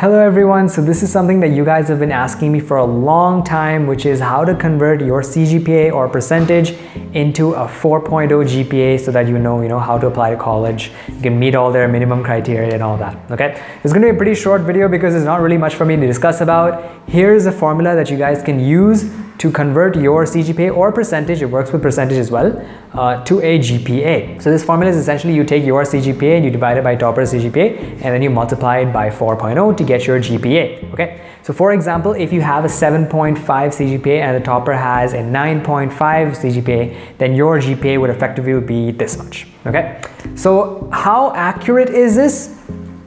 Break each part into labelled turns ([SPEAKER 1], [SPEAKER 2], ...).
[SPEAKER 1] Hello everyone, so this is something that you guys have been asking me for a long time, which is how to convert your CGPA or percentage into a 4.0 GPA so that you know, you know how to apply to college. You can meet all their minimum criteria and all that, okay? It's gonna be a pretty short video because there's not really much for me to discuss about. Here's a formula that you guys can use to convert your CGPA or percentage, it works with percentage as well, uh, to a GPA. So this formula is essentially you take your CGPA and you divide it by topper CGPA and then you multiply it by 4.0 to get your GPA, okay? So for example, if you have a 7.5 CGPA and the topper has a 9.5 CGPA, then your GPA would effectively be this much, okay? So how accurate is this?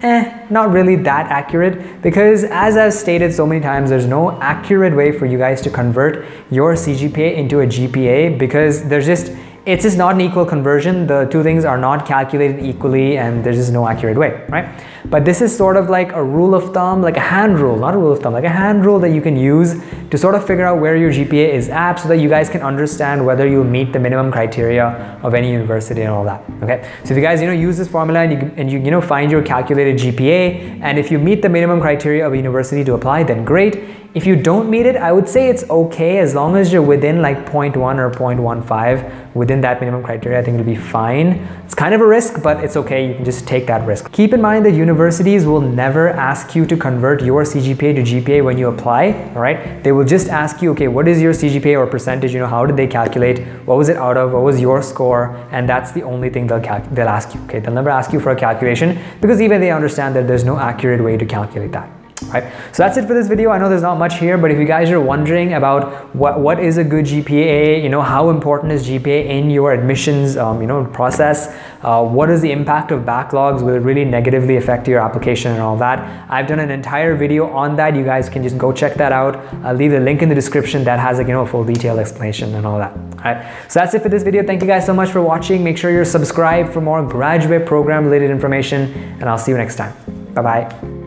[SPEAKER 1] eh, not really that accurate because as I've stated so many times, there's no accurate way for you guys to convert your CGPA into a GPA because there's just it's just not an equal conversion. The two things are not calculated equally and there's just no accurate way, right? But this is sort of like a rule of thumb, like a hand rule, not a rule of thumb, like a hand rule that you can use to sort of figure out where your GPA is at so that you guys can understand whether you meet the minimum criteria of any university and all that, okay? So if you guys, you know, use this formula and you, and you, you know, find your calculated GPA and if you meet the minimum criteria of a university to apply, then great. If you don't meet it, I would say it's okay as long as you're within like 0.1 or 0.15 within that minimum criteria, I think it'll be fine. It's kind of a risk, but it's okay. You can just take that risk. Keep in mind that universities will never ask you to convert your CGPA to GPA when you apply, all right? They will just ask you, okay, what is your CGPA or percentage? You know, how did they calculate? What was it out of? What was your score? And that's the only thing they'll, they'll ask you, okay? They'll never ask you for a calculation because even they understand that there's no accurate way to calculate that right? So that's it for this video. I know there's not much here, but if you guys are wondering about what, what is a good GPA, you know, how important is GPA in your admissions, um, you know, process, uh, what is the impact of backlogs, will it really negatively affect your application and all that. I've done an entire video on that. You guys can just go check that out. I'll leave the link in the description that has like, you know, a full detailed explanation and all that. All right. So that's it for this video. Thank you guys so much for watching. Make sure you're subscribed for more graduate program related information and I'll see you next time. Bye-bye.